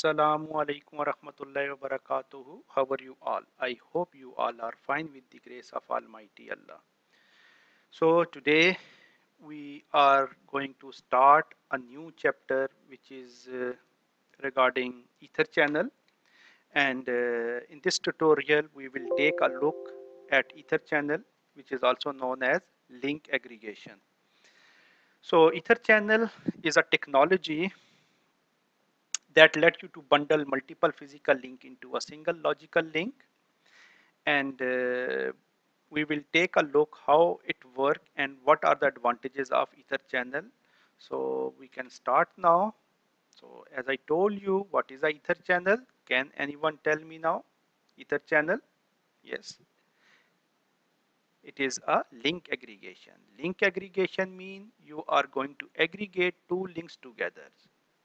Assalamu alaikum wa rahmatullahi wa barakatuhu. How are you all? I hope you all are fine with the grace of Almighty Allah. So today we are going to start a new chapter which is uh, regarding Ether channel and uh, in this tutorial we will take a look at Ether channel which is also known as link aggregation. So Ether channel is a technology that let you to bundle multiple physical link into a single logical link. And uh, we will take a look how it work and what are the advantages of ether channel. So we can start now. So as i told you what is ether channel? Can anyone tell me now? Ether channel? Yes. It is a link aggregation. Link aggregation mean you are going to aggregate two links together.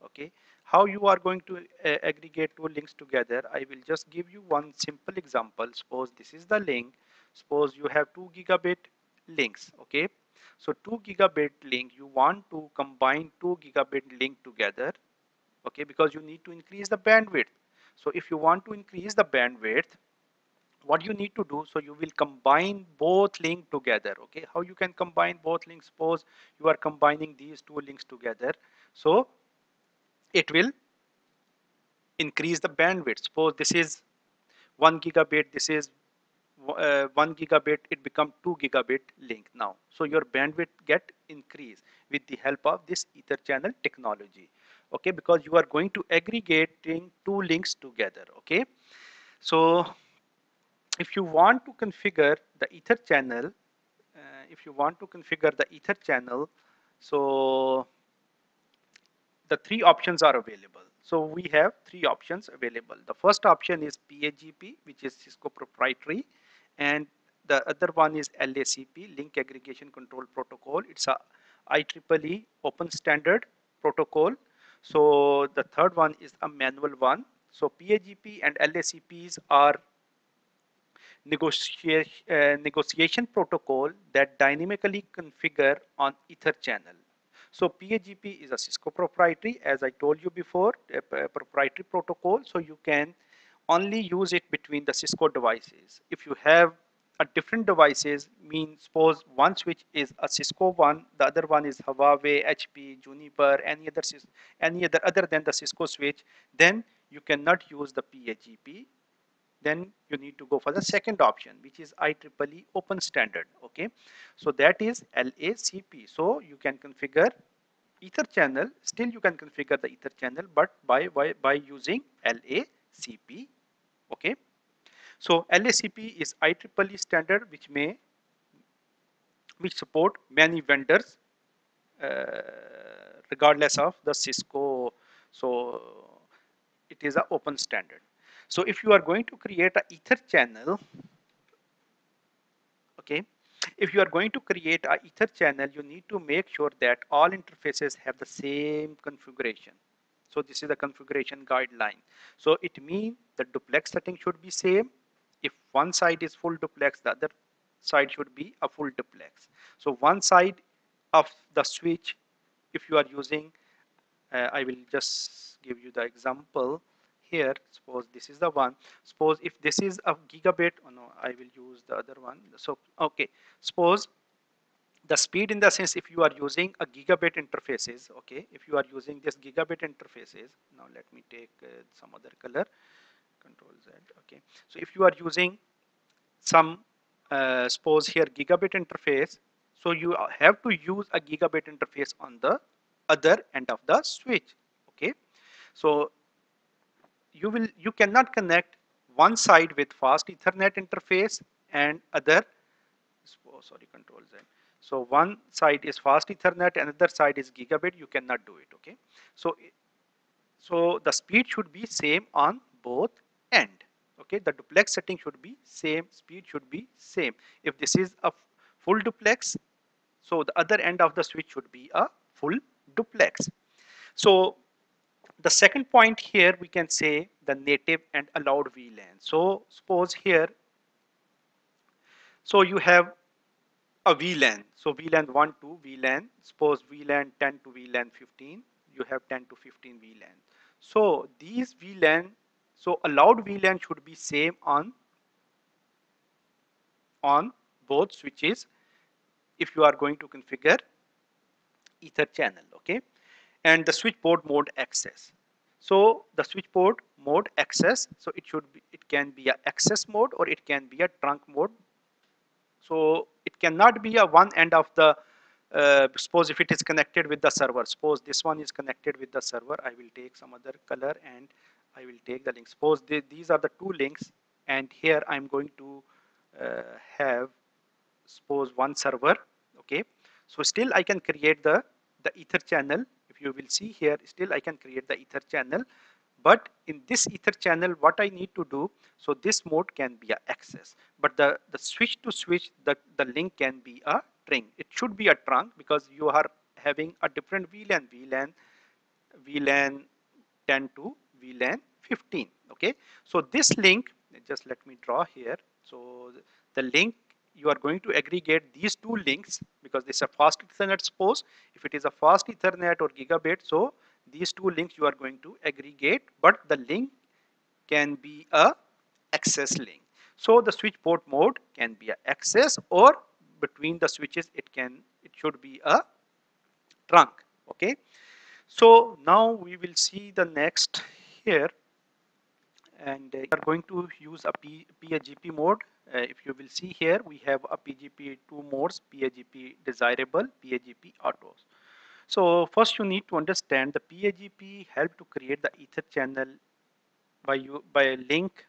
Okay how you are going to uh, aggregate two links together i will just give you one simple example. Suppose this is the link. Suppose you have two gigabit links okay? So two gigabit link you want to combine two gigabit link together okay? Because you need to increase the bandwidth. So if you want to increase the bandwidth what you need to do so you will combine both link together okay? How you can combine both links? Suppose you are combining these two links together. So it will increase the bandwidth. Suppose this is 1 gigabit, this is uh, 1 gigabit, it become 2 gigabit link now. So your bandwidth get increased with the help of this ether channel technology. Okay, because you are going to aggregating two links together. Okay, so if you want to configure the ether channel, uh, if you want to configure the ether channel, so the three options are available. So we have three options available. The first option is PAGP, which is Cisco proprietary, and the other one is LACP, Link Aggregation Control Protocol. It's a IEEE open standard protocol. So the third one is a manual one. So PAGP and LACPs are negotiation, uh, negotiation protocol that dynamically configure on Ether channel. So PAGP is a Cisco proprietary, as I told you before, a, proprietary protocol. So you can only use it between the Cisco devices. If you have a different devices, mean suppose one switch is a Cisco one, the other one is Huawei, HP, Juniper, any other any other other than the Cisco switch, then you cannot use the PAGP then you need to go for the second option which is IEEE open standard okay? So that is LACP so you can configure ether channel. Still you can configure the ether channel but by by, by using LACP okay? So LACP is IEEE standard which may which support many vendors uh, regardless of the Cisco. So it is an open standard so if you are going to create a ether channel, okay, if you are going to create a ether channel, you need to make sure that all interfaces have the same configuration. So this is the configuration guideline. So it means the duplex setting should be same. If one side is full duplex, the other side should be a full duplex. So one side of the switch, if you are using, uh, I will just give you the example here suppose this is the one suppose if this is a gigabit oh no i will use the other one. So okay suppose the speed in the sense if you are using a gigabit interfaces okay if you are using this gigabit interfaces now let me take uh, some other color control z okay. So if you are using some uh, suppose here gigabit interface so you have to use a gigabit interface on the other end of the switch okay. So you will you cannot connect one side with fast ethernet interface and other oh, sorry control z. So one side is fast ethernet another side is gigabit. You cannot do it okay? So so the speed should be same on both end okay? The duplex setting should be same speed should be same. If this is a full duplex so the other end of the switch should be a full duplex. So the second point here we can say the native and allowed VLAN. So suppose here, so you have a VLAN. So VLAN 1 to VLAN, suppose VLAN 10 to VLAN 15, you have 10 to 15 VLAN. So these VLAN, so allowed VLAN should be same on on both switches if you are going to configure ether channel okay and the switch port mode access. So the switch port mode access so it should be it can be a access mode or it can be a trunk mode. So it cannot be a one end of the uh, suppose if it is connected with the server suppose this one is connected with the server I will take some other color and I will take the link. Suppose these are the two links and here I'm going to uh, have suppose one server okay? So still I can create the the ether channel you will see here still I can create the ether channel. But in this ether channel what I need to do so this mode can be a access. But the the switch to switch the the link can be a string it should be a trunk because you are having a different VLAN VLAN VLAN 10 to VLAN 15 okay? So this link just let me draw here. So the link you are going to aggregate these two links because this is a fast ethernet suppose if it is a fast ethernet or gigabit so these two links you are going to aggregate but the link can be a access link. So the switch port mode can be a access or between the switches it can it should be a trunk okay? So now we will see the next here and uh, we are going to use a P, PAGP mode. Uh, if you will see here, we have a PGP two modes, PAGP desirable, PAGP autos. So first you need to understand the PAGP help to create the ether channel by you by link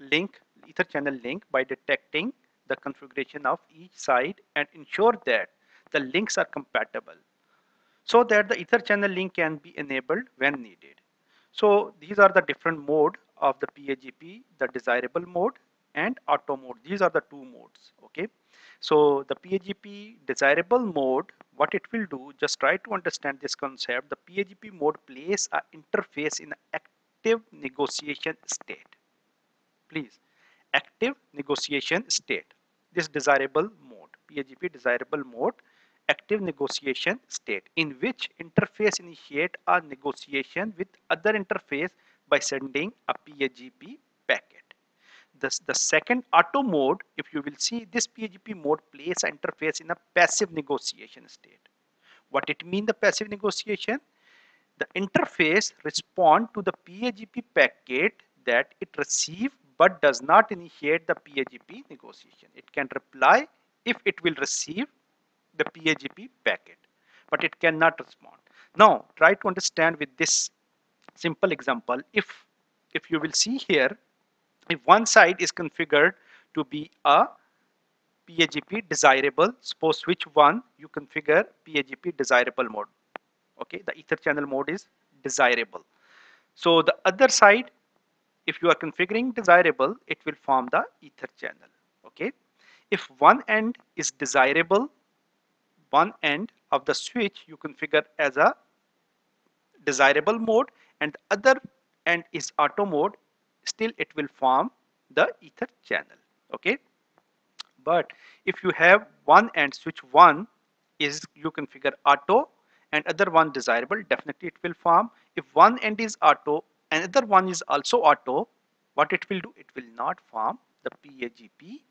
link ether channel link by detecting the configuration of each side and ensure that the links are compatible so that the ether channel link can be enabled when needed. So these are the different mode of the PAGP, the desirable mode and auto mode. These are the two modes. Okay. So the PAGP desirable mode, what it will do, just try to understand this concept. The PAGP mode plays an interface in active negotiation state. Please, active negotiation state. This desirable mode, PAGP desirable mode, active negotiation state in which interface initiate a negotiation with other interface by sending a PAGP packet. This, the second auto mode, if you will see this PAGP mode plays interface in a passive negotiation state. What it mean the passive negotiation? The interface respond to the PAGP packet that it receive but does not initiate the PAGP negotiation. It can reply if it will receive the PAGP packet, but it cannot respond. Now, try to understand with this simple example if if you will see here if one side is configured to be a PAGP desirable suppose switch one you configure PAGP desirable mode. Okay the ether channel mode is desirable. So the other side if you are configuring desirable it will form the ether channel. Okay if one end is desirable one end of the switch you configure as a desirable mode and the other end is auto mode still it will form the ether channel okay? But if you have one end switch one is you configure auto and other one desirable definitely it will form. If one end is auto another one is also auto what it will do? It will not form. The PAGP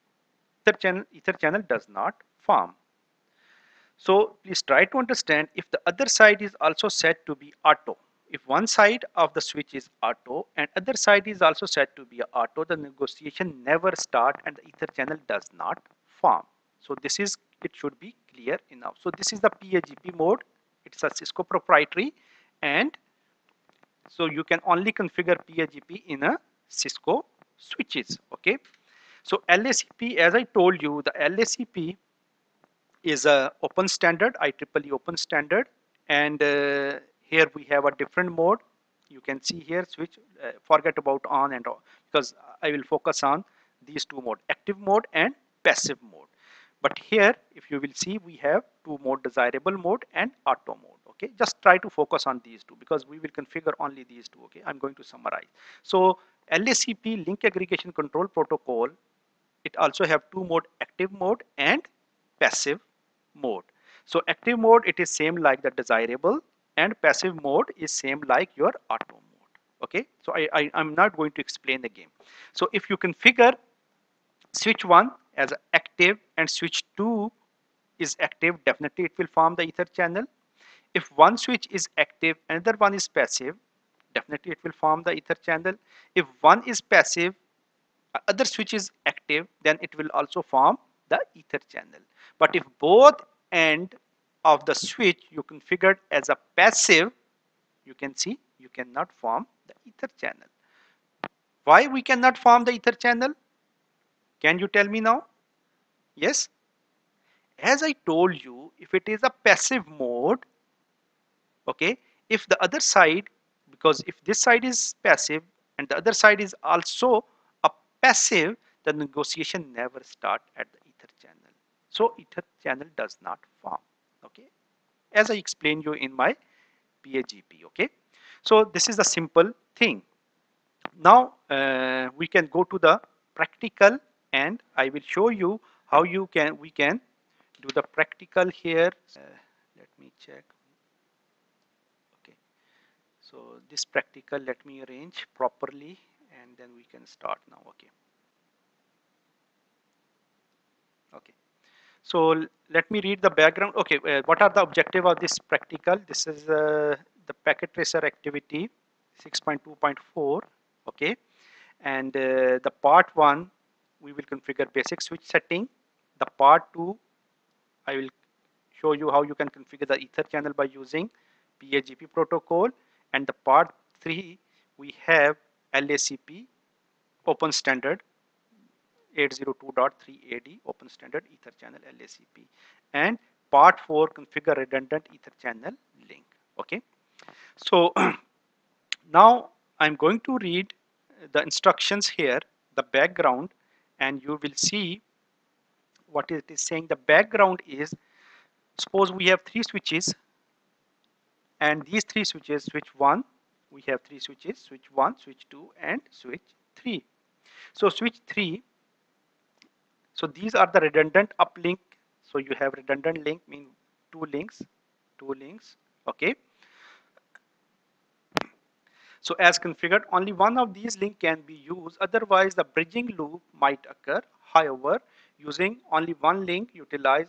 ether channel ether channel does not form. So please try to understand if the other side is also set to be auto if one side of the switch is auto and other side is also set to be auto, the negotiation never start and the ether channel does not form. So this is, it should be clear enough. So this is the PAGP mode. It's a Cisco proprietary and so you can only configure PAGP in a Cisco switches. Okay. So LACP, as I told you, the LACP is a open standard, IEEE open standard and uh, here we have a different mode. You can see here switch uh, forget about on and off because I will focus on these two mode active mode and passive mode. But here if you will see we have two mode desirable mode and auto mode okay? Just try to focus on these two because we will configure only these two okay? I'm going to summarize. So LACP link aggregation control protocol it also have two mode active mode and passive mode. So active mode it is same like the desirable and passive mode is same like your auto mode. Okay? So I, I i'm not going to explain the game. So if you configure switch 1 as active and switch 2 is active definitely it will form the ether channel. If one switch is active another one is passive definitely it will form the ether channel. If one is passive uh, other switch is active then it will also form the ether channel. But if both end of the switch you configured as a passive you can see you cannot form the ether channel. Why we cannot form the ether channel? Can you tell me now? Yes. As i told you if it is a passive mode okay if the other side because if this side is passive and the other side is also a passive the negotiation never start at the ether channel. So ether channel does not okay? As i explained you in my PAGP okay? So this is the simple thing. Now uh, we can go to the practical and I will show you how you can we can do the practical here. Uh, let me check. Okay. So this practical let me arrange properly and then we can start now okay? Okay. So let me read the background. Okay uh, what are the objective of this practical? This is uh, the packet tracer activity 6.2.4 okay? And uh, the part one we will configure basic switch setting. The part two I will show you how you can configure the ether channel by using PAGP protocol. And the part 3 we have LACP open standard 802.3 AD open standard ether channel LACP and part 4 configure redundant ether channel link. Okay? So now I'm going to read the instructions here the background and you will see what it is saying. The background is suppose we have three switches and these three switches switch 1 we have three switches switch 1 switch 2 and switch 3 so switch 3 so these are the redundant uplink so you have redundant link mean two links two links okay so as configured, only one of these link can be used. Otherwise, the bridging loop might occur. However, using only one link utilize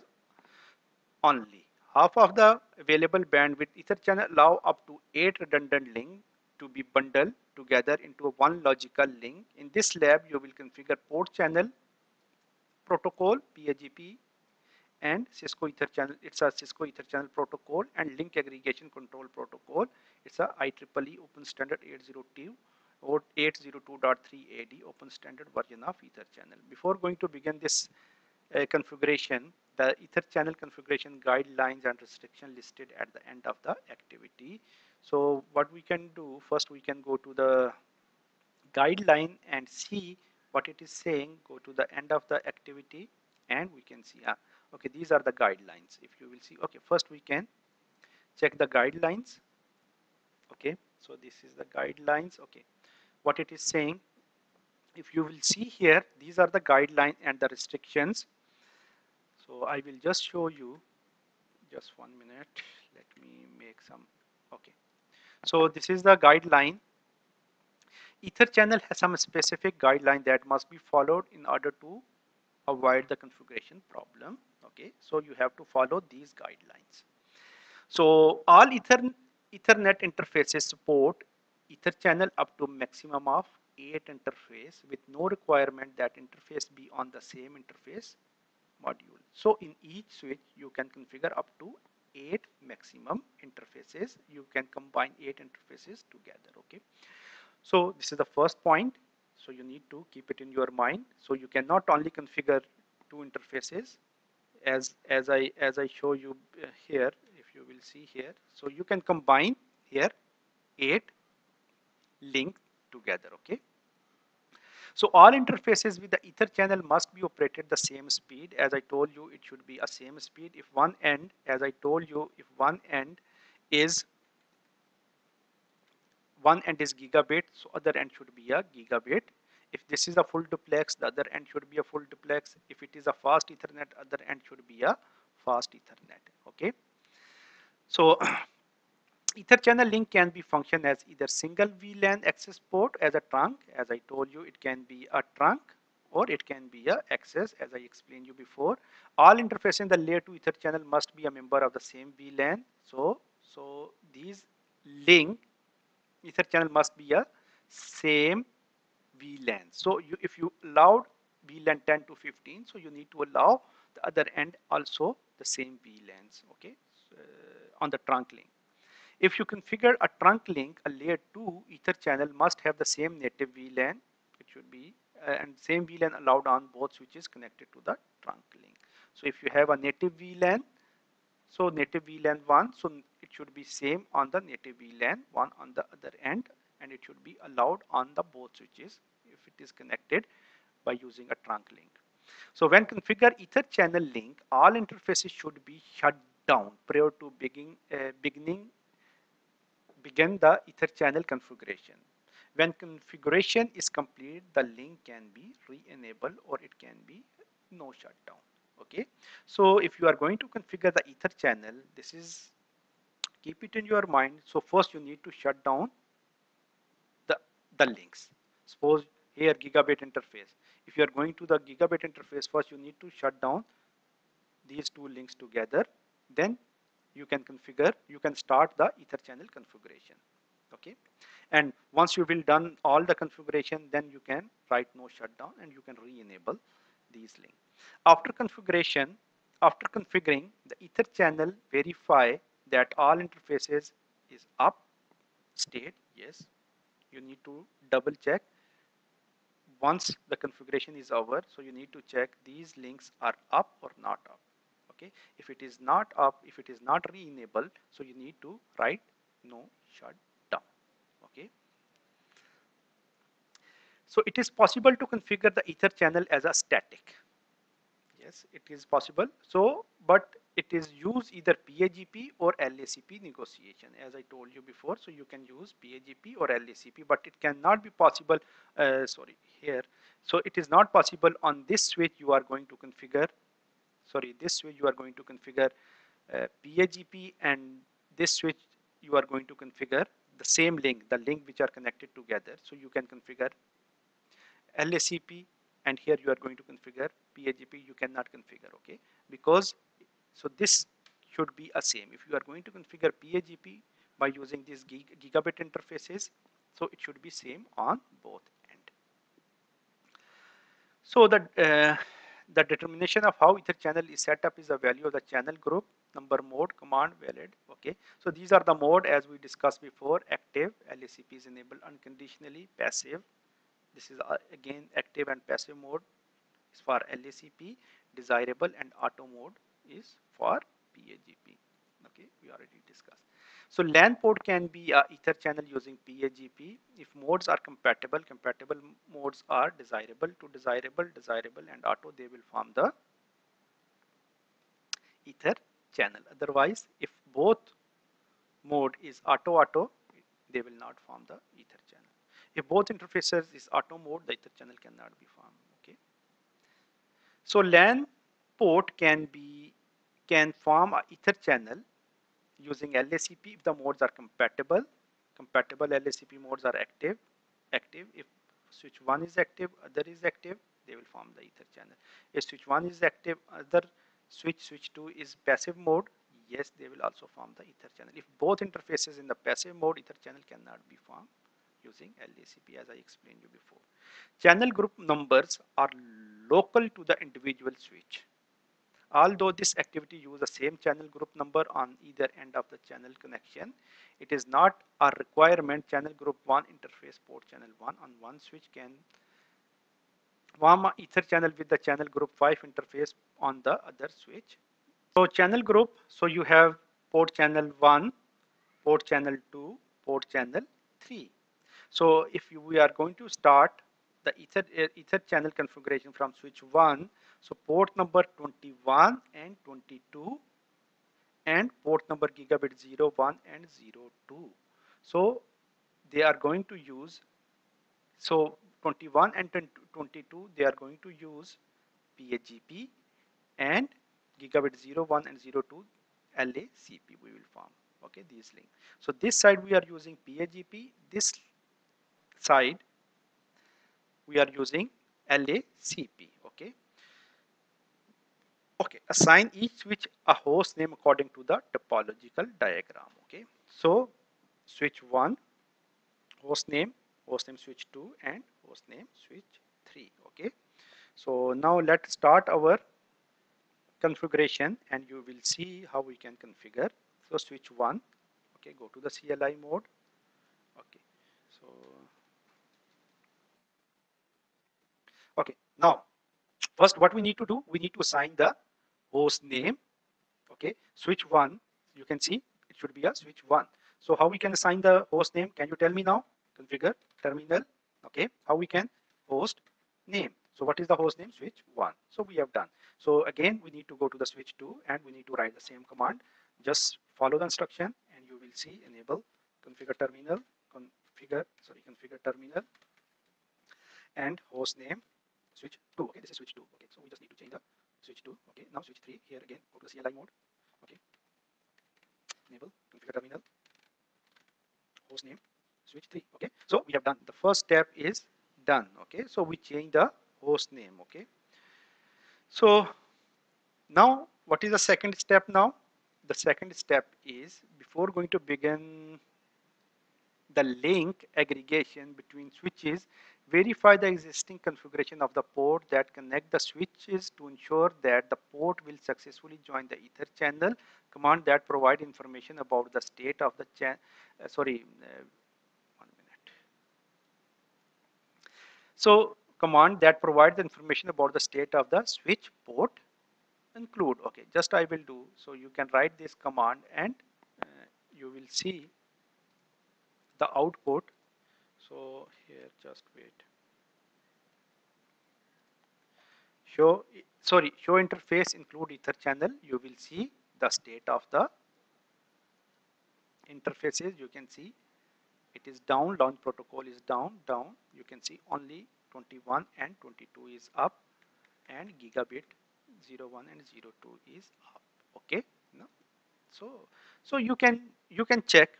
only. Half of the available bandwidth Ether channel allow up to 8 redundant links to be bundled together into one logical link. In this lab, you will configure port channel protocol, PAGP, and Cisco Ether channel. It's a Cisco Ether channel protocol and link aggregation control protocol. It's a IEEE Open Standard 802 or 802.3 AD Open Standard version of Ether channel. Before going to begin this uh, configuration, the Ether channel configuration guidelines and restriction listed at the end of the activity. So what we can do, first we can go to the guideline and see what it is saying, go to the end of the activity and we can see, uh, okay, these are the guidelines. If you will see, okay, first we can check the guidelines. Okay so this is the guidelines. Okay what it is saying if you will see here these are the guidelines and the restrictions. So I will just show you just one minute. Let me make some okay. So this is the guideline ether channel has some specific guideline that must be followed in order to avoid the configuration problem okay so you have to follow these guidelines so all ether Ethernet interfaces support Ether channel up to maximum of 8 interface with no requirement that interface be on the same interface module. So in each switch you can configure up to 8 maximum interfaces. You can combine 8 interfaces together. Okay. So this is the first point. So you need to keep it in your mind. So you cannot only configure two interfaces. As as I as I show you uh, here, if you will see here. So you can combine here eight link together okay? So all interfaces with the ether channel must be operated the same speed. As I told you it should be a same speed. If one end as I told you if one end is one end is gigabit so other end should be a gigabit if this is a full duplex the other end should be a full duplex if it is a fast ethernet other end should be a fast ethernet okay so ether channel link can be function as either single VLAN access port as a trunk. As I told you, it can be a trunk or it can be a access as I explained you before. All interfaces in the layer 2 ether channel must be a member of the same VLAN. So, so these link ether channel must be a same VLAN. So you, if you allowed VLAN 10 to 15, so you need to allow the other end also the same VLANs, okay, uh, on the trunk link. If you configure a trunk link, a layer 2 ether channel must have the same native VLAN. It should be uh, and same VLAN allowed on both switches connected to the trunk link. So if you have a native VLAN, so native VLAN 1, so should be same on the native VLAN 1 on the other end and it should be allowed on the both switches if it is connected by using a trunk link. So when configure ether channel link, all interfaces should be shut down prior to begin, uh, beginning begin the ether channel configuration. When configuration is complete, the link can be re-enabled or it can be no shutdown. Okay. So if you are going to configure the ether channel, this is keep it in your mind. So first you need to shut down the, the links. Suppose here gigabit interface. If you are going to the gigabit interface, first you need to shut down these two links together. Then you can configure, you can start the ether channel configuration. Okay. And once you will done all the configuration, then you can write no shutdown and you can re-enable these links. After configuration, after configuring the ether channel, verify that all interfaces is up state. Yes, you need to double check once the configuration is over. So you need to check these links are up or not up okay if it is not up if it is not re-enabled so you need to write no shutdown okay so it is possible to configure the ether channel as a static yes it is possible so but it is use either PAGP or LACP negotiation as I told you before. So you can use PAGP or LACP but it cannot be possible uh, sorry here. So it is not possible on this switch you are going to configure sorry this switch you are going to configure uh, PAGP and this switch you are going to configure the same link the link which are connected together. So you can configure LACP and here you are going to configure PAGP you cannot configure okay? Because so this should be a same. If you are going to configure PAGP by using these gig gigabit interfaces so it should be same on both end. So that uh, the determination of how ether channel is set up is the value of the channel group number mode command valid okay? So these are the mode as we discussed before active LACP is enabled unconditionally passive. This is uh, again active and passive mode. Is for LACP desirable and auto mode is for PAGP okay we already discussed so LAN port can be a ether channel using PAGP. If modes are compatible, compatible modes are desirable to desirable, desirable and auto, they will form the ether channel. Otherwise, if both mode is auto auto, they will not form the ether channel. If both interfaces is auto mode, the ether channel cannot be formed. Okay. So LAN port can be can form a ether channel using LACP if the modes are compatible. Compatible LACP modes are active. Active if switch 1 is active, other is active, they will form the ether channel. If switch 1 is active, other switch, switch 2 is passive mode, yes, they will also form the ether channel. If both interfaces in the passive mode, ether channel cannot be formed using LACP as I explained you before. Channel group numbers are local to the individual switch. Although this activity use the same channel group number on either end of the channel connection, it is not a requirement channel group 1 interface port channel 1 on one switch can form a ether channel with the channel group 5 interface on the other switch. So channel group, so you have port channel 1, port channel 2, port channel 3. So if you, we are going to start the ether, uh, ether channel configuration from switch 1 so port number 21 and 22 and port number gigabit 01 and 02. So they are going to use, so 21 and 22 they are going to use PAGP and gigabit 01 and 02 LACP we will form. okay these link so this side we are using PAGP this side we are using LACP okay? Okay assign each switch a host name according to the topological diagram okay? So switch 1 host name host name switch 2 and host name switch 3 okay? So now let's start our configuration and you will see how we can configure. So switch 1 okay go to the CLI mode okay? So okay. Now first what we need to do we need to assign the host name. Okay. Switch 1 you can see it should be a switch 1 so how we can assign the host name? Can you tell me now? Configure terminal. Okay. How we can host name? So what is the host name? Switch 1 so we have done. So again we need to go to the switch 2 and we need to write the same command. Just follow the instruction and you will see enable configure terminal configure sorry configure terminal and host name switch 2 okay? This is switch 2 okay? So we just need to change the switch 2 okay? Now switch 3 here again go to CLI mode okay? Enable configure terminal host name switch 3 okay? So we have done the first step is done okay? So we change the host name okay? So now what is the second step now? The second step is before going to begin the link aggregation between switches verify the existing configuration of the port that connect the switches to ensure that the port will successfully join the ether channel. Command that provide information about the state of the channel uh, sorry uh, one minute. So command that provides information about the state of the switch port include okay just I will do. So you can write this command and uh, you will see the output so here just wait. Show sorry show interface include ether channel. You will see the state of the interfaces. You can see it is down launch protocol is down down. You can see only 21 and 22 is up and gigabit 01 and 02 is up. Okay? No? So so you can you can check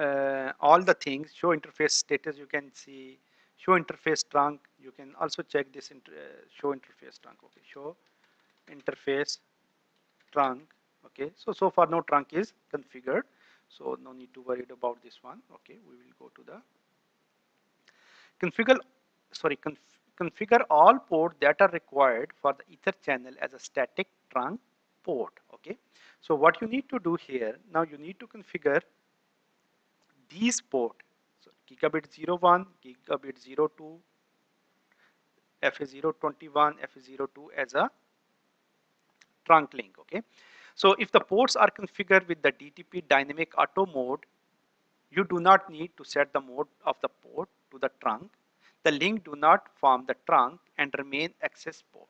uh, all the things show interface status you can see show interface trunk you can also check this inter, uh, show interface trunk okay show interface trunk okay so so far no trunk is configured so no need to worry about this one okay we will go to the configure sorry conf configure all ports that are required for the ether channel as a static trunk port okay so what you need to do here now you need to configure these port so gigabit 01 gigabit 02 fa021 fa02 as a trunk link okay? So if the ports are configured with the dtp dynamic auto mode you do not need to set the mode of the port to the trunk. The link do not form the trunk and remain access port.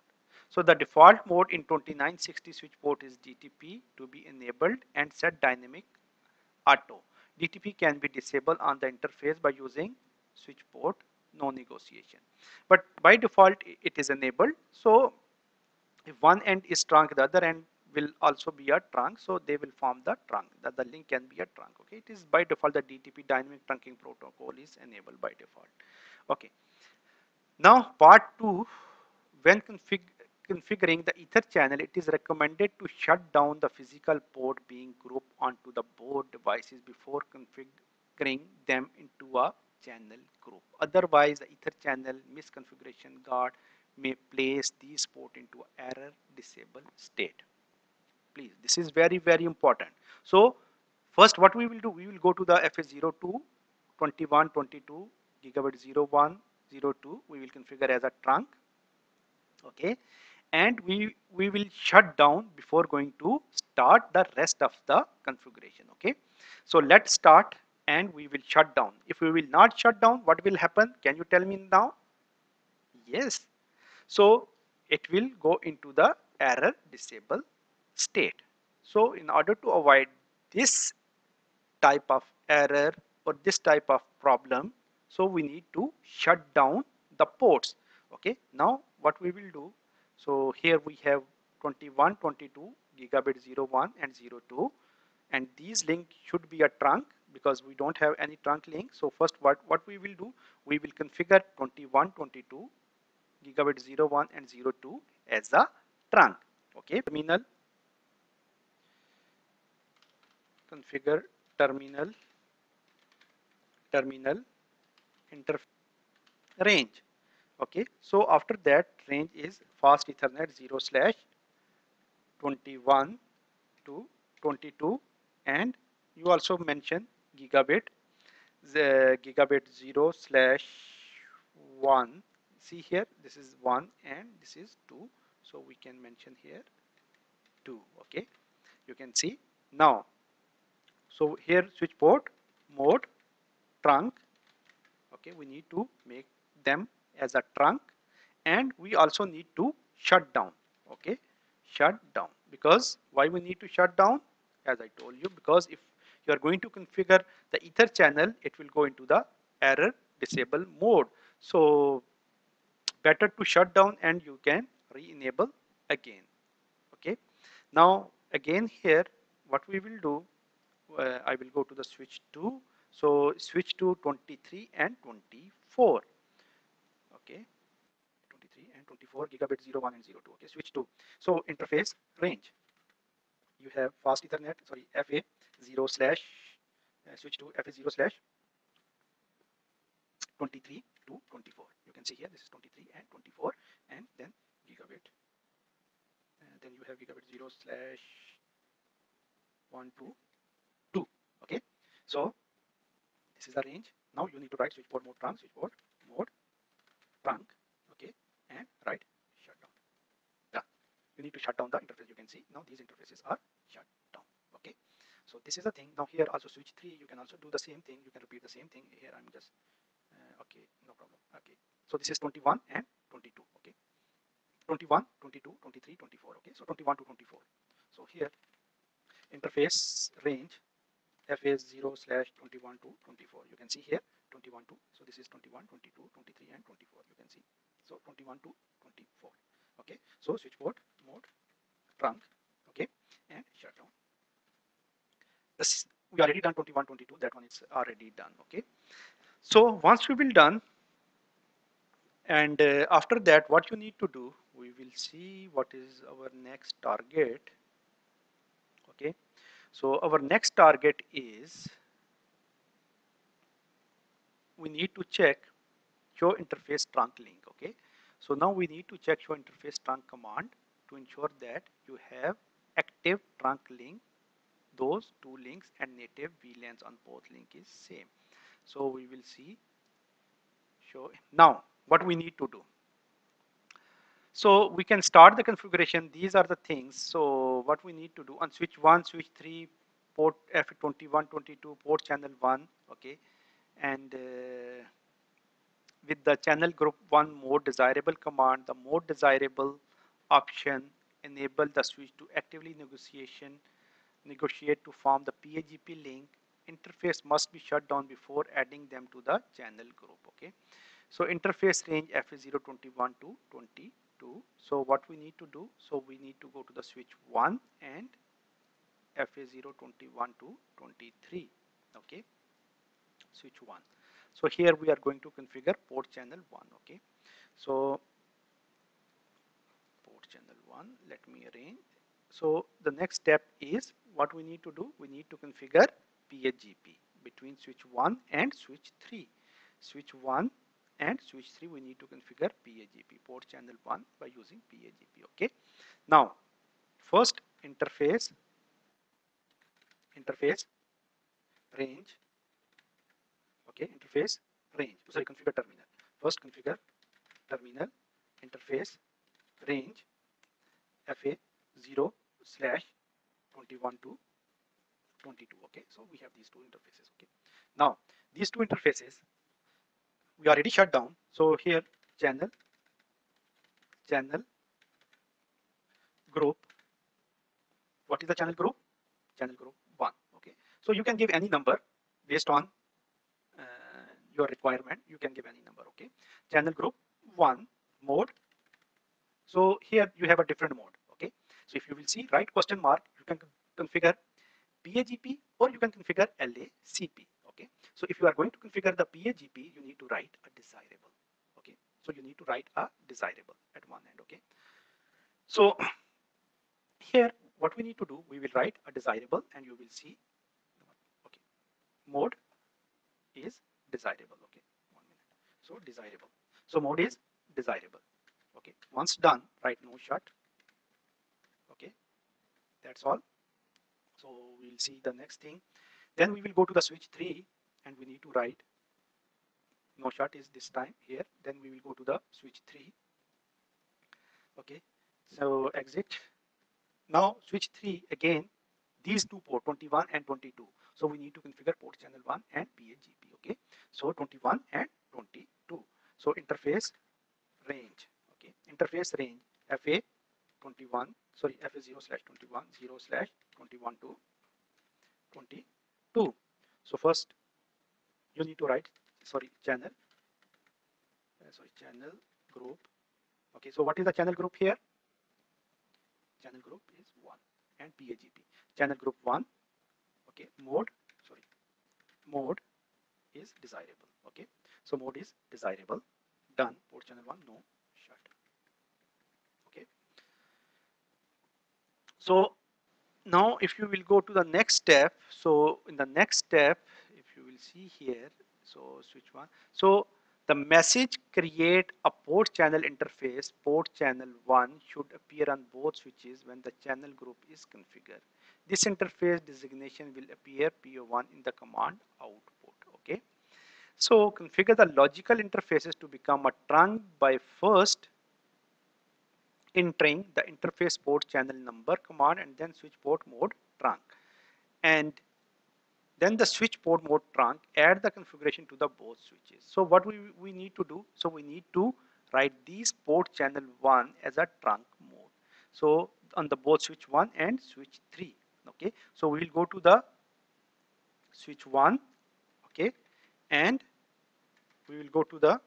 So the default mode in 2960 switch port is DTP to be enabled and set dynamic auto. DTP can be disabled on the interface by using switch port no negotiation. But by default it is enabled. So if one end is trunk, the other end will also be a trunk. So they will form the trunk. That the link can be a trunk. Okay, it is by default the DTP dynamic trunking protocol is enabled by default. Okay. Now part two, when config configuring the ether channel, it is recommended to shut down the physical port being grouped onto the board devices before configuring them into a channel group. Otherwise, the ether channel misconfiguration guard may place these port into error disable state. Please, this is very, very important. So, first what we will do, we will go to the FA02, 21, 22, gigabit 01, 02, we will configure as a trunk. Okay, and we we will shut down before going to start the rest of the configuration okay? So let's start and we will shut down. If we will not shut down what will happen? Can you tell me now? Yes. So it will go into the error disable state. So in order to avoid this type of error or this type of problem so we need to shut down the ports okay? Now what we will do so here we have 21, 22 gigabit 01 and 02. and these link should be a trunk because we don't have any trunk link. So first what what we will do we will configure 21 22 gigabit 01 and 02 as a trunk. Okay terminal. Configure terminal terminal interface range okay so after that range is fast ethernet 0 slash 21 to 22 and you also mention gigabit the gigabit 0 slash 1 see here this is 1 and this is 2 so we can mention here 2 okay? You can see now. So here switch port mode trunk okay? We need to make them as a trunk and we also need to shut down okay? Shut down. Because why we need to shut down? As I told you because if you are going to configure the ether channel it will go into the error disable mode. So better to shut down and you can re-enable again okay? Now again here what we will do uh, I will go to the switch 2 so switch to 23 and 24 okay 23 and 24 gigabit 01 and 02 okay switch to. So interface range. You have fast ethernet sorry fa 0 slash uh, switch to fa 0 slash 23 to 24 you can see here this is 23 and 24 and then gigabit. And then you have gigabit 0 slash 1 to 2 okay? So this is the range. Now you need to write switch port mode trunk switch port mode trunk and write shutdown done. You need to shut down the interface you can see. Now these interfaces are shut down okay? So this is the thing. Now here also switch 3 you can also do the same thing. You can repeat the same thing. Here i'm just uh, okay no problem okay? So this is 21 and 22 okay? 21 22 23 24 okay? So 21 to 24 so here interface range fa 0 slash 21 to 24 you can see here 21 to so this is 21 22 23 and 24 you can see so 21 to 24 okay? So switch port mode trunk okay? And shutdown. This we already done 21 22 that one is already done okay? So once we will done and uh, after that what you need to do we will see what is our next target okay? So our next target is we need to check show interface trunk link okay? So now we need to check show interface trunk command to ensure that you have active trunk link. Those two links and native VLANs on both link is same. So we will see. Show. Now what we need to do. So we can start the configuration. These are the things. So what we need to do on switch 1 switch 3 port f21 22 port channel 1 okay? And uh, with the channel group 1 more desirable command the more desirable option enable the switch to actively negotiation negotiate to form the PAGP link. Interface must be shut down before adding them to the channel group okay? So interface range FA021 to 22 so what we need to do? So we need to go to the switch 1 and FA021 to 23 okay? Switch 1 so here we are going to configure port channel 1 okay? So port channel 1 let me arrange. So the next step is what we need to do we need to configure PAGP between switch 1 and switch 3 switch 1 and switch 3 we need to configure PAGP port channel 1 by using PAGP okay? Now first interface interface range okay interface range. Sorry configure terminal. First configure terminal interface range fa 0 slash 21 to 22 okay? So we have these two interfaces okay? Now these two interfaces we already shut down. So here channel channel group. What is the channel group? Channel group 1 okay? So you can give any number based on your requirement you can give any number okay channel group 1 mode so here you have a different mode okay so if you will see right question mark you can configure PAGP or you can configure LACP. Okay. So if you are going to configure the PAGP, you need to write a desirable. Okay. So you need to write a desirable at one end. Okay. So here what we need to do, we will write a desirable and you will see, okay, mode is desirable. Okay. One minute. So desirable. So mode is desirable. Okay. Once done, write no shut. Okay. That's all. So we'll see the next thing. Then we will go to the switch 3 and we need to write no shut is this time here. Then we will go to the switch 3. Okay. So exit. Now switch 3 again these two port 21 and 22. So we need to configure port channel 1 and PAGP. Okay. So 21 and 22. So interface range. Okay. Interface range FA 21 sorry fa0 slash 21 0 slash 21 to 22 so first you need to write sorry channel uh, sorry channel group okay so what is the channel group here channel group is 1 and PAGP channel group 1 okay mode sorry mode is desirable okay so mode is desirable done port channel 1 no shutter. Okay. So now if you will go to the next step, so in the next step, if you will see here, so switch one. So the message create a port channel interface, port channel 1 should appear on both switches when the channel group is configured. This interface designation will appear PO1 in the command output. Okay. So configure the logical interfaces to become a trunk by first entering the interface port channel number command and then switch port mode trunk and then the switch port mode trunk add the configuration to the both switches so what we, we need to do so we need to write these port channel 1 as a trunk mode so on the both switch 1 and switch 3 okay so we will go to the switch 1 okay and we will go to the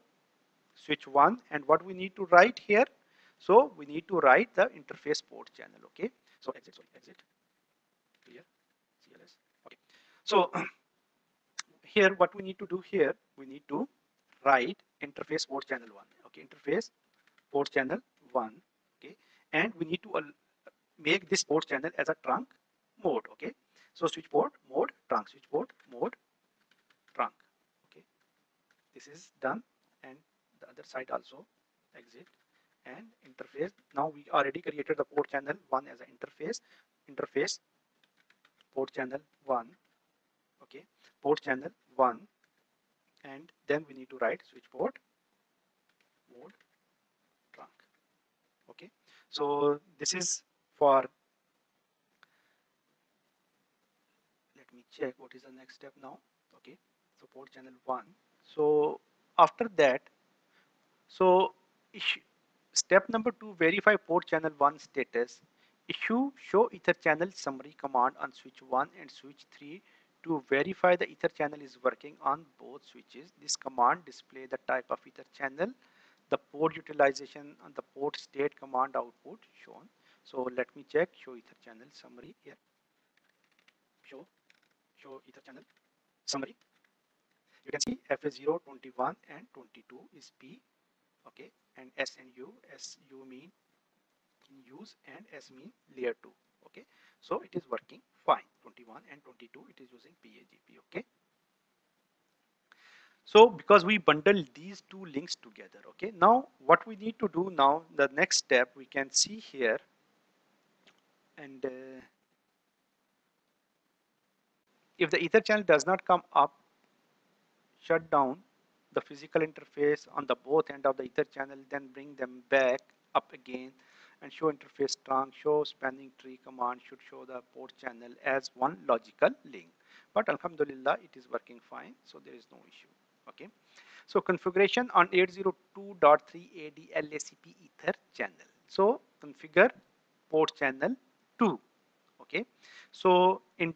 switch 1 and what we need to write here so we need to write the interface port channel. Okay. So exit, sorry, exit. Clear. CLS. Okay. So here what we need to do here, we need to write interface port channel one. Okay. Interface port channel one. Okay. And we need to make this port channel as a trunk mode. Okay. So switch port mode trunk switch port mode trunk. Okay. This is done and the other side also exit and interface now we already created the port channel 1 as an interface interface port channel 1 okay port channel 1 and then we need to write switch port mode trunk okay so this is for me check what is the next step now okay so port channel 1 so after that so Step number two, verify port channel 1 status. Issue show ether channel summary command on switch 1 and switch 3 to verify the ether channel is working on both switches. This command display the type of ether channel, the port utilization and the port state command output shown. So let me check show ether channel summary here. Show, show ether channel summary. You can see FA0, 21 and 22 is P okay and S and U. S U mean use and S mean layer 2 okay. So it is working fine. 21 and 22 it is using PAGP okay. So because we bundle these two links together okay now what we need to do now the next step we can see here and uh, if the ether channel does not come up shut down the physical interface on the both end of the ether channel then bring them back up again and show interface trunk show spanning tree command should show the port channel as one logical link. But alhamdulillah it is working fine so there is no issue okay? So configuration on 802.3 AD LACP ether channel. So configure port channel 2 okay? So in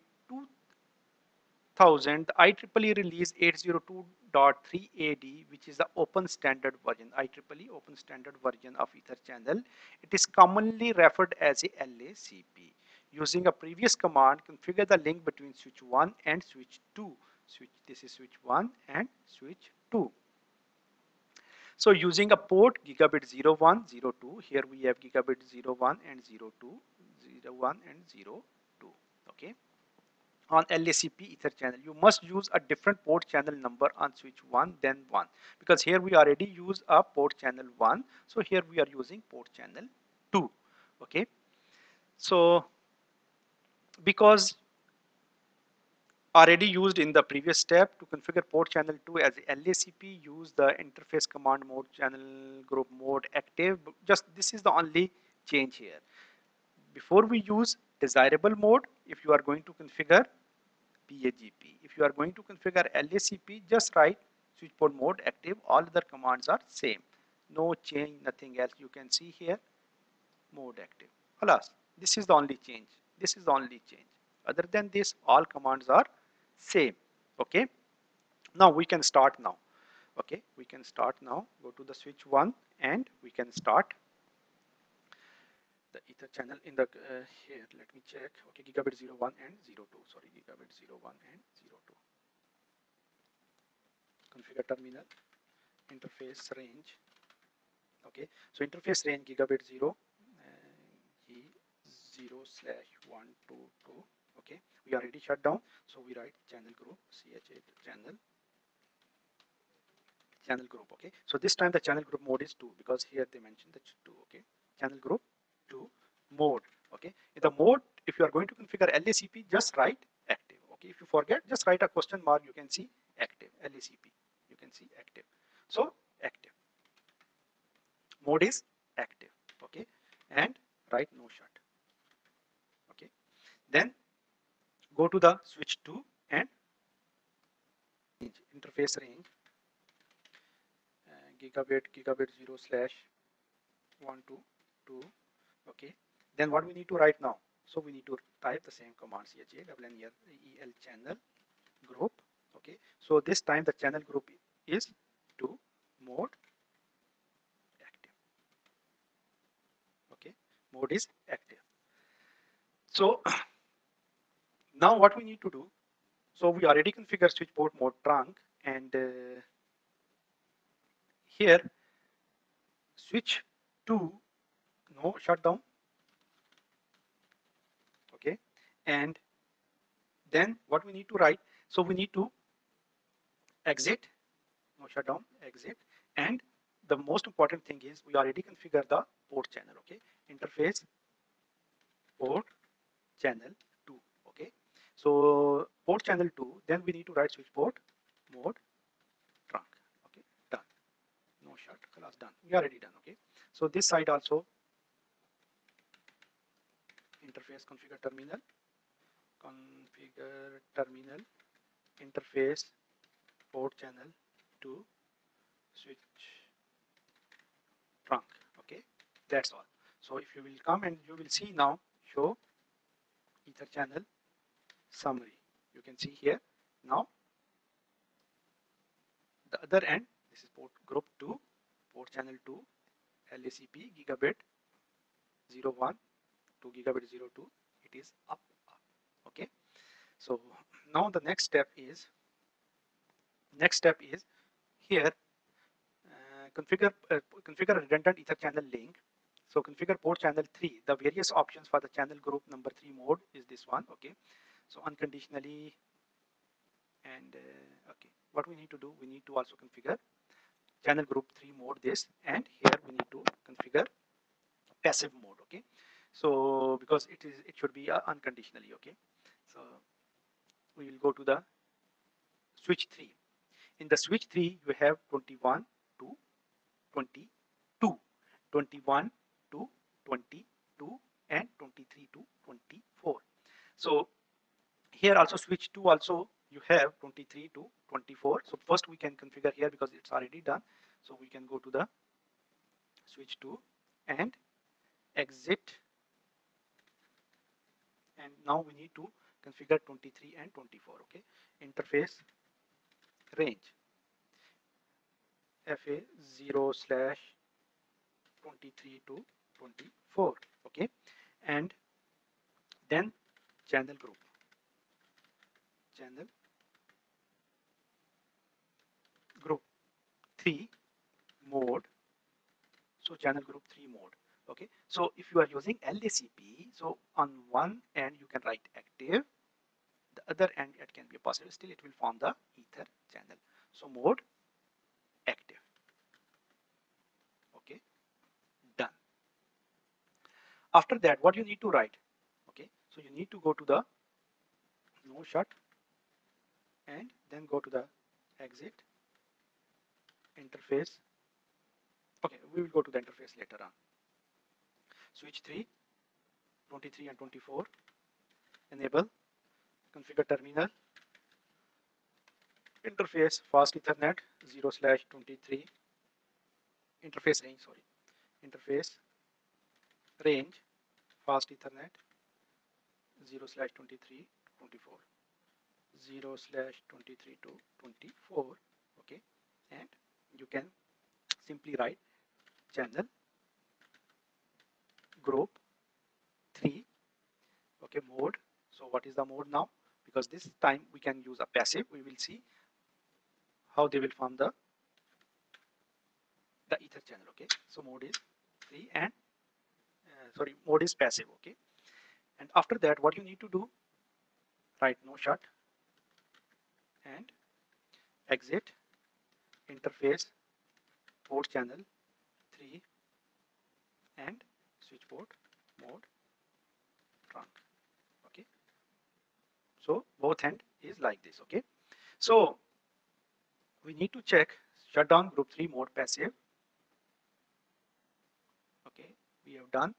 2000 the IEEE release 802.3 AD, which is the open standard version, IEEE open standard version of Ether channel. It is commonly referred as a LACP. using a previous command configure the link between switch 1 and switch 2 switch this is switch 1 and switch 2 so using a port gigabit 01 02 here we have gigabit 01 and 02 01 and 02 okay on LACP ether channel. You must use a different port channel number on switch 1 than 1 because here we already use a port channel 1 so here we are using port channel 2 okay? So because already used in the previous step to configure port channel 2 as LACP use the interface command mode channel group mode active. Just this is the only change here. Before we use desirable mode if you are going to configure PAGP. If you are going to configure LACP, just write switch port mode active. All other commands are same. No change, nothing else. You can see here mode active. Alas, this is the only change. This is the only change. Other than this, all commands are same. Okay. Now we can start now. Okay, we can start now. Go to the switch one and we can start the channel in the uh, here. Let me check. Okay gigabit 01 and 02 sorry gigabit 01 and 02 configure terminal. Interface range. Okay so interface range gigabit 0 uh, 0 slash 122 okay we already shut down. So we write channel group ch channel. Channel group okay. So this time the channel group mode is 2 because here they mentioned the 2 okay. Channel group to mode okay? In the mode if you are going to configure LACP just write active okay? If you forget just write a question mark you can see active LACP you can see active. So active. Mode is active okay? And write no shut okay? Then go to the switch 2 and interface range uh, gigabit gigabit 0 slash 1 to 2 okay then what we need to write now? So we need to type the same command el channel group okay? So this time the channel group is to mode active okay? Mode is active. So now what we need to do? So we already configured switch port mode trunk and uh, here switch to no shutdown okay and then what we need to write so we need to exit no shutdown exit and the most important thing is we already configure the port channel okay? Interface port channel 2 okay? So port channel 2 then we need to write switch port mode trunk okay? Done. No shut class done. We already done okay? So this side also interface configure terminal configure terminal interface port channel to switch trunk okay? That's all. So if you will come and you will see now show ether channel summary. You can see here. Now the other end this is port group 2 port channel 2 LACP gigabit 01 2 gigabit 02 it is up, so now the next step is next step is here uh, configure uh, configure a redundant ether channel link. So configure port channel 3 the various options for the channel group number 3 mode is this one okay? So unconditionally and uh, okay. What we need to do we need to also configure channel group 3 mode this and here we need to configure passive mode okay? So because it is it should be uh, unconditionally okay? So we will go to the switch 3 in the switch 3 you have 21 to 22 21 to 22 and 23 to 24 so here also switch 2 also you have 23 to 24 so first we can configure here because it's already done. So we can go to the switch 2 and exit. And now we need to configure 23 and 24 okay? Interface range fa 0 slash 23 to 24 okay? And then channel group. Channel group 3 mode. So channel group 3 mode okay? So if you are using LACP so on one end you can write active other end it can be passive still it will form the ether channel. So mode active. Okay done. After that what you need to write? Okay so you need to go to the no shut and then go to the exit interface. Okay we will go to the interface later on. Switch 3 23 and 24 enable configure terminal. Interface fast ethernet 0 slash 23 interface range sorry. Interface range fast ethernet 0 slash 23 24 0 slash 23 to 24 okay? And you can simply write channel group 3 okay mode. So what is the mode now because this time we can use a passive. We will see how they will form the the ether channel okay? So mode is 3 and uh, sorry mode is passive okay? And after that what you need to do write no shut and exit interface port channel 3 and switch port mode trunk so both end is like this okay? So we need to check shutdown group 3 mode passive okay we have done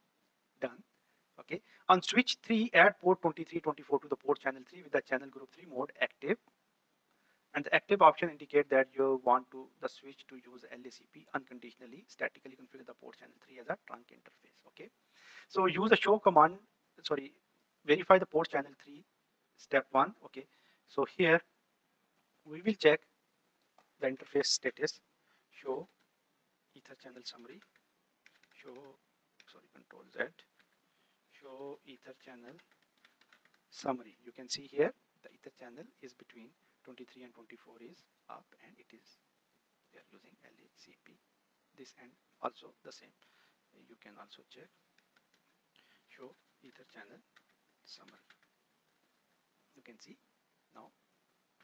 done okay? On switch 3 add port 23 24 to the port channel 3 with the channel group 3 mode active. And the active option indicate that you want to the switch to use LACP unconditionally statically configure the port channel 3 as a trunk interface okay? So use the show command sorry verify the port channel 3 step 1 okay. So here we will check the interface status. Show ether channel summary. Show sorry control z. Show ether channel summary. You can see here the ether channel is between 23 and 24 is up and it is they are using LACP this and also the same. You can also check. Show ether channel summary you can see. Now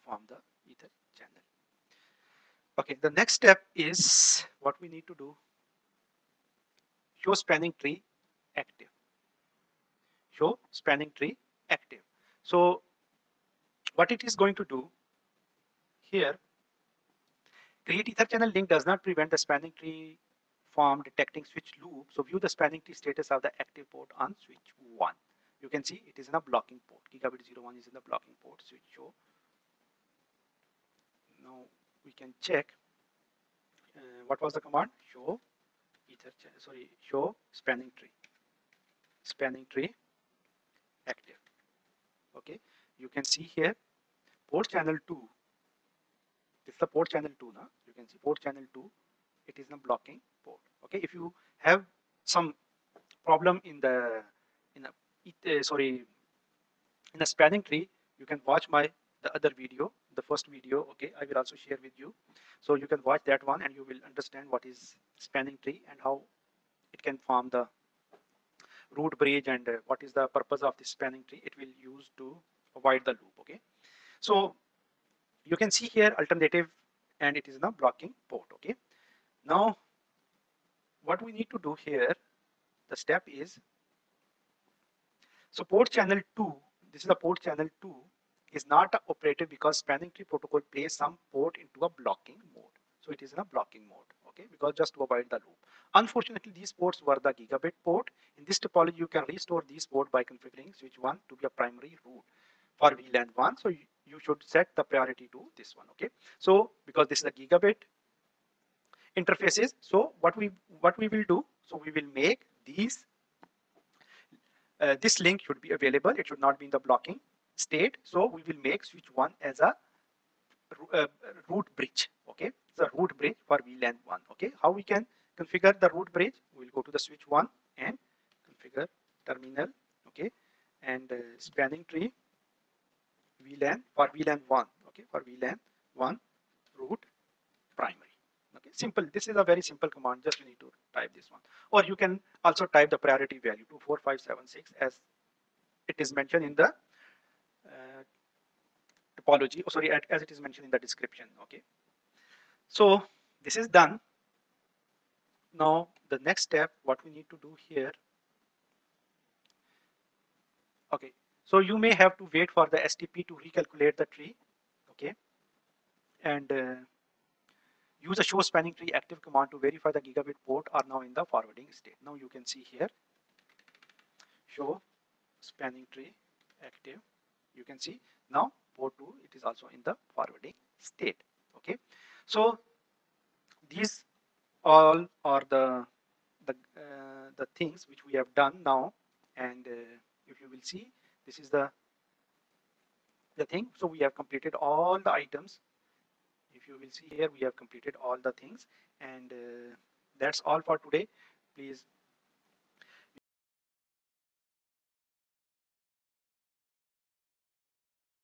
form the ether channel. Okay the next step is what we need to do. Show spanning tree active. Show spanning tree active. So what it is going to do here, create ether channel link does not prevent the spanning tree form detecting switch loop. So view the spanning tree status of the active port on switch 1. You can see it is in a blocking port. Gigabit 01 is in the blocking port So switch show. Now we can check uh, what was the command? Show ether sorry show spanning tree. Spanning tree active. Okay you can see here port channel 2 this is the port channel 2 now you can see port channel 2 it is a blocking port. Okay if you have some problem in the in a sorry in a spanning tree you can watch my the other video the first video okay? I will also share with you. So you can watch that one and you will understand what is spanning tree and how it can form the root bridge and uh, what is the purpose of this spanning tree. It will use to avoid the loop okay? So you can see here alternative and it is the blocking port okay? Now what we need to do here the step is so port channel 2 this is the port channel 2 is not operative because spanning tree protocol places some port into a blocking mode. So it is in a blocking mode okay because just to avoid the loop. Unfortunately these ports were the gigabit port. In this topology you can restore these port by configuring switch 1 to be a primary root for VLAN 1 so you, you should set the priority to this one okay. So because this is a gigabit interfaces so what we what we will do so we will make these uh, this link should be available. It should not be in the blocking state. So we will make switch 1 as a uh, root bridge. Okay? The root bridge for VLAN 1 okay? How we can configure the root bridge? We will go to the switch 1 and configure terminal. Okay? And uh, spanning tree VLAN for VLAN 1 okay? For VLAN 1 root primary okay simple this is a very simple command just you need to type this one. Or you can also type the priority value 24576 as it is mentioned in the uh, topology oh, sorry as it is mentioned in the description okay? So this is done. Now the next step what we need to do here okay so you may have to wait for the STP to recalculate the tree okay? And uh, use a show spanning tree active command to verify the gigabit port are now in the forwarding state. Now you can see here show spanning tree active. You can see now port 2 it is also in the forwarding state okay? So these all are the the uh, the things which we have done now. And uh, if you will see this is the the thing. So we have completed all the items if you will see here we have completed all the things. And uh, that's all for today. Please